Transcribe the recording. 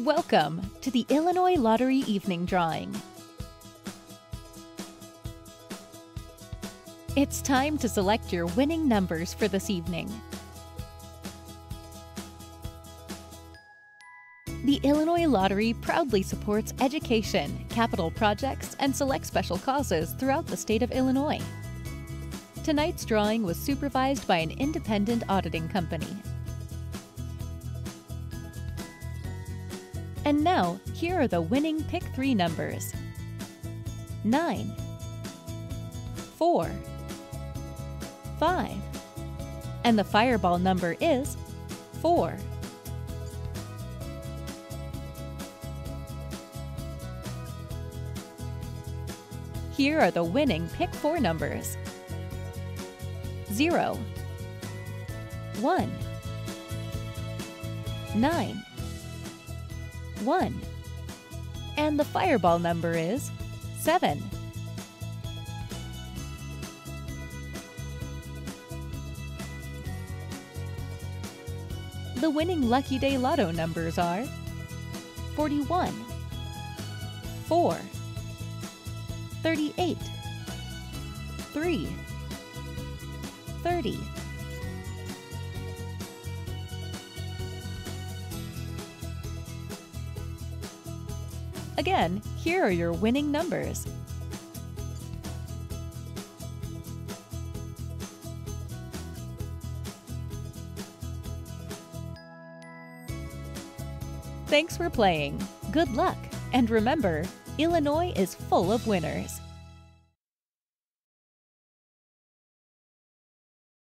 Welcome to the Illinois Lottery Evening Drawing. It's time to select your winning numbers for this evening. The Illinois Lottery proudly supports education, capital projects, and select special causes throughout the state of Illinois. Tonight's drawing was supervised by an independent auditing company. And now, here are the winning Pick 3 numbers. 9, 4, 5, and the fireball number is 4. Here are the winning Pick 4 numbers. 0, 1, 9, 1. And the fireball number is 7. The winning Lucky Day Lotto numbers are 41, 4, 38, 3, 30, Again, here are your winning numbers. Thanks for playing. Good luck. And remember, Illinois is full of winners.